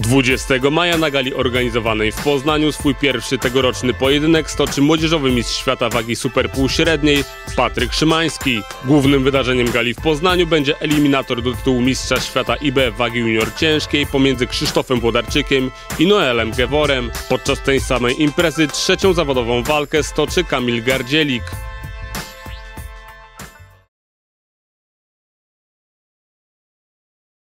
20 maja na gali organizowanej w Poznaniu swój pierwszy tegoroczny pojedynek stoczy młodzieżowy mistrz świata wagi superpółśredniej Patryk Szymański. Głównym wydarzeniem gali w Poznaniu będzie eliminator do tytułu mistrza świata IB wagi junior ciężkiej pomiędzy Krzysztofem Włodarczykiem i Noelem Geworem. Podczas tej samej imprezy trzecią zawodową walkę stoczy Kamil Gardzielik.